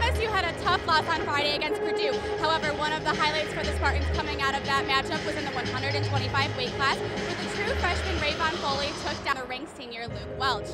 MSU had a tough loss on Friday against Purdue. However, one of the highlights for the Spartans coming out of that matchup was in the 125 weight class, where the true freshman Rayvon Foley took down a ranked senior Luke Welch.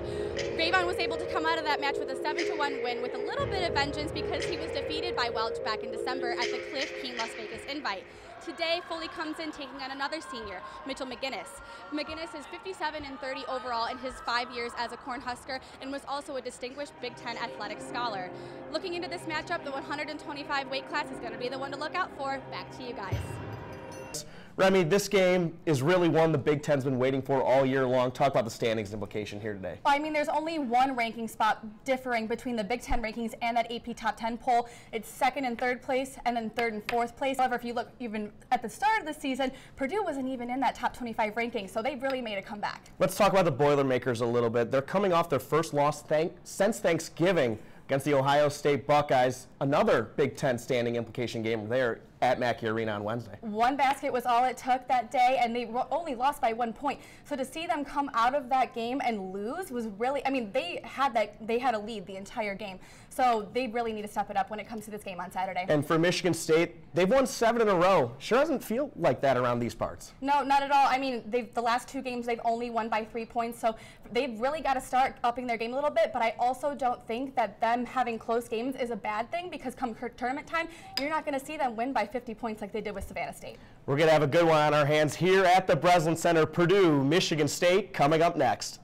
Rayvon was able to come out of that match with a 7-1 win with a little bit of vengeance because he was defeated by Welch back in December at the Cliff Keen Las Vegas invite. Today, Foley comes in taking on another senior, Mitchell McGinnis. McGinnis is 57 and 30 overall in his five years as a Cornhusker and was also a distinguished Big Ten athletic scholar. Looking into this matchup, the 125 weight class is going to be the one to look out for. Back to you guys. Remi, this game is really one the Big Ten's been waiting for all year long. Talk about the standings implication here today. I mean, there's only one ranking spot differing between the Big Ten rankings and that AP Top 10 poll. It's second and third place, and then third and fourth place. However, if you look even at the start of the season, Purdue wasn't even in that top 25 ranking, so they've really made a comeback. Let's talk about the Boilermakers a little bit. They're coming off their first loss thank since Thanksgiving against the Ohio State Buckeyes. Another Big Ten standing implication game there at Mackey Arena on Wednesday. One basket was all it took that day, and they only lost by one point. So to see them come out of that game and lose was really, I mean, they had that, they had a lead the entire game. So they really need to step it up when it comes to this game on Saturday. And for Michigan State, they've won seven in a row. Sure doesn't feel like that around these parts. No, not at all. I mean, they've the last two games they've only won by three points, so they've really got to start upping their game a little bit. But I also don't think that them having close games is a bad thing because come tournament time, you're not going to see them win by 50 points like they did with Savannah State. We're going to have a good one on our hands here at the Breslin Center. Purdue, Michigan State coming up next.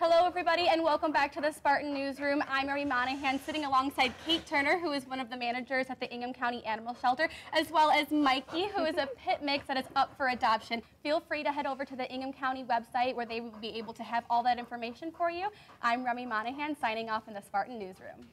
Hello, everybody, and welcome back to the Spartan Newsroom. I'm Mary Monaghan, sitting alongside Kate Turner, who is one of the managers at the Ingham County Animal Shelter, as well as Mikey, who is a pit mix that is up for adoption. Feel free to head over to the Ingham County website where they will be able to have all that information for you. I'm Remi Monaghan, signing off in the Spartan Newsroom.